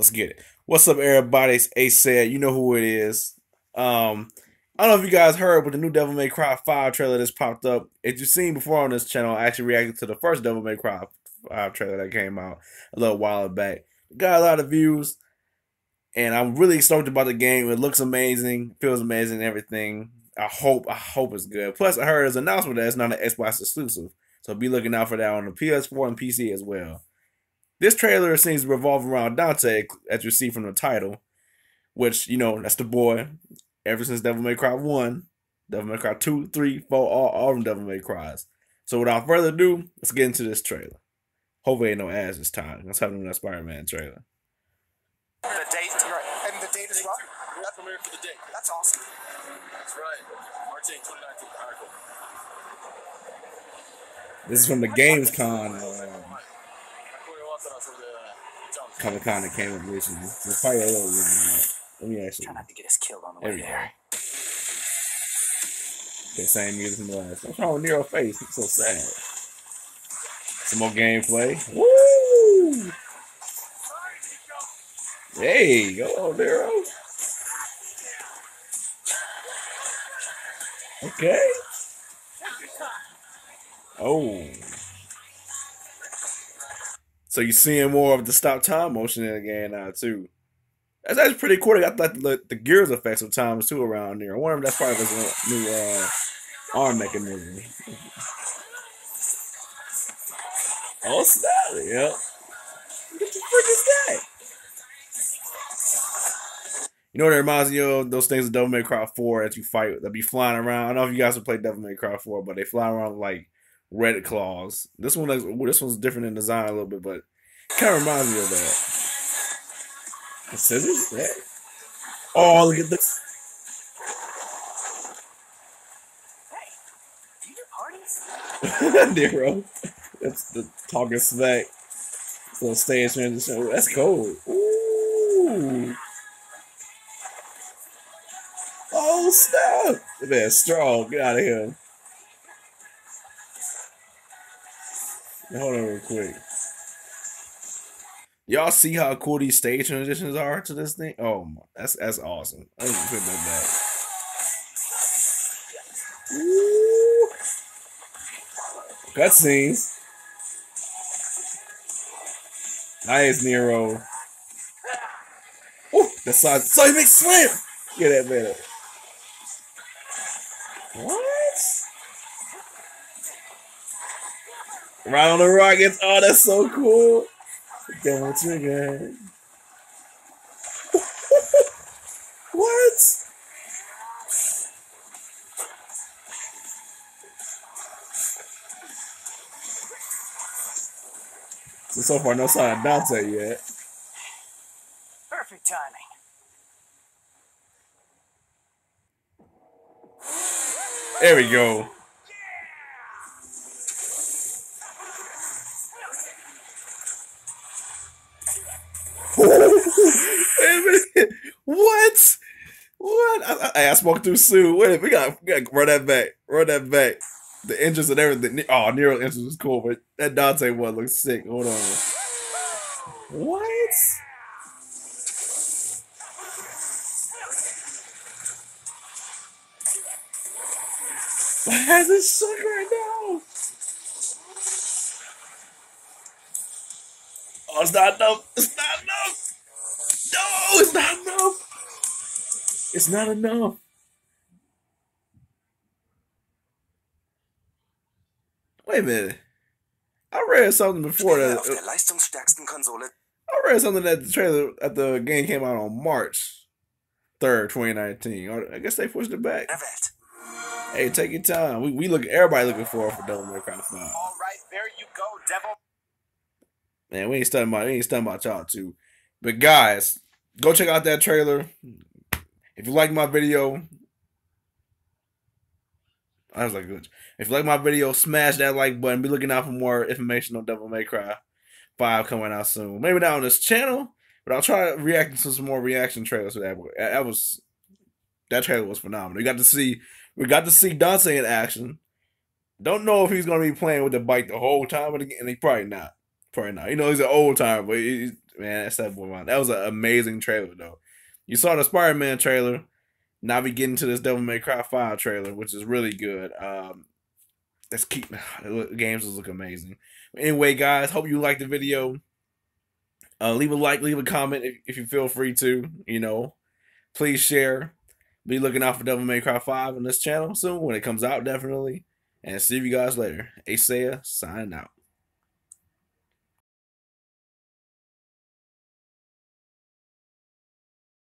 Let's get it. What's up, everybody? It's Ace said. You know who it is. Um, I don't know if you guys heard, but the new Devil May Cry 5 trailer just popped up. If you've seen before on this channel, I actually reacted to the first Devil May Cry 5 trailer that came out a little while back. Got a lot of views, and I'm really stoked about the game. It looks amazing, feels amazing, everything. I hope, I hope it's good. Plus, I heard an announcement that it's not an Xbox exclusive, so be looking out for that on the PS4 and PC as well. This trailer seems to revolve around Dante, as you see from the title, which, you know, that's the boy. Ever since Devil May Cry 1, Devil May Cry 2, 3, 4, all, all of them Devil May Cries. So without further ado, let's get into this trailer. Hopefully ain't no ads this time. Let's have that Spider-Man trailer. The date, Right. And the date as well? World premiere for the date. That's awesome. That's right. March 8, 2019. All right, cool. This is from the Gamescom uh, Comic Con that came up recently. It's probably a little long. Let me actually. Try not to get us killed on the There way there. The same music from the last. What's wrong with Nero face? It's so sad. Some more gameplay. Woo! Hey, go on, Nero. Okay. Oh. So you're seeing more of the stop time motion in the game now too. That's actually pretty cool. I like the, the gears effects of times too around there. I wonder if that's part of his new uh, arm mechanism. Oh snap! Yep. What the frick is that? You know what it reminds me of? Those things in Devil May Cry 4 that you fight that be flying around. I don't know if you guys have played Devil May Cry 4, but they fly around like red claws. This one, is- this one's different in design a little bit, but kind of reminds me of that. The scissors? Yeah. Oh, look at this. Hey, do you do parties? Nero. That's the talking smack. Little stage transition. Ooh, That's cold. Ooh. Oh snap! Man, strong. Get out of here. Hold on real quick. Y'all see how cool these stage transitions are to this thing? Oh my, that's that's awesome. I need put that back. Ooh. Cutscenes. Nice, Nero. That's side. So he makes slam. Get that better. What? Right on the rockets. Oh, that's so cool. Devil trigger. what? So, so far, no sign of Dante yet. Perfect timing. There we go. Wait a minute. What? What? I, I, I smoked too soon. Wait a minute. We got, we got run that back. Run that back. The entrance and everything. Oh, Nero entrance was cool, but that Dante one looks sick. Hold on. What? Has it suck right now? Oh, it's not enough. It's not enough. No, it's not enough. It's not enough. Wait a minute. I read something before that. I read something that the trailer at the game came out on March 3rd, 2019. I guess they pushed it back. Hey, take your time. We, we look everybody looking forward for Devil May Cry 5. Man, we ain't studying about we ain't studying about y'all too. But guys, go check out that trailer. If you like my video, I was like. If you like my video, smash that like button. Be looking out for more information on Devil May Cry Five coming out soon. Maybe not on this channel, but I'll try reacting to some more reaction trailers that. That was that trailer was phenomenal. We got to see we got to see Dante in action. Don't know if he's gonna be playing with the bike the whole time, again, he probably not. Probably not. You know, he's an old timer, but man, that's that boy. Man. That was an amazing trailer though. You saw the Spider Man trailer. Now we get into this Devil May Cry Five trailer, which is really good. Um, let's keep games look amazing. Anyway, guys, hope you liked the video. Uh, leave a like, leave a comment if, if you feel free to. You know, please share. Be looking out for Devil May Cry 5 on this channel soon when it comes out, definitely. And see you guys later. AceSeiya, signing out.